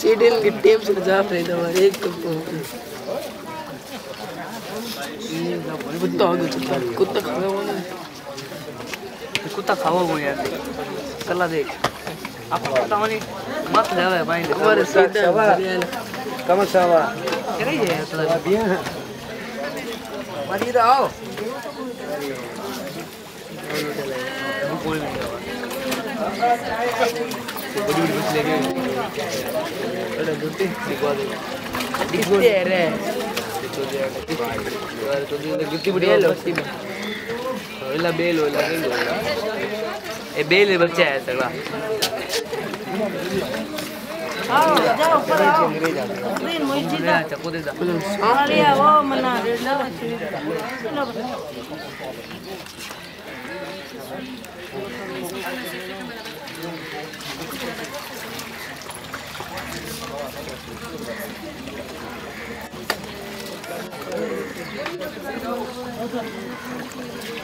CDL की team से जा रही था एक तो कुत्ता हो गया कुत्ता। कुत्ता खा वो ना। कुत्ता खाओ वो यार। चला देख। आपको पता होनी मत जावे भाई। हमारे ¿Cómo se llama? क्या ये है। आओ कोई नहीं बड़ी बड़ी मछली लेके ഇവിടെ ದುಡ್ಡು ಸಿಗೋದಿಲ್ಲ ಗುದ್ದಿ ಬಿಡಿ ಇಲ್ಲ ಬೇಲು ಇಲ್ಲ ಬೇಲು ಏ ಬೇಲಿ ಬಚ್ಚೆ ಆಯ್ತಲ್ಲ ಚಕೋದಿದ್ದ よろしくお願いします。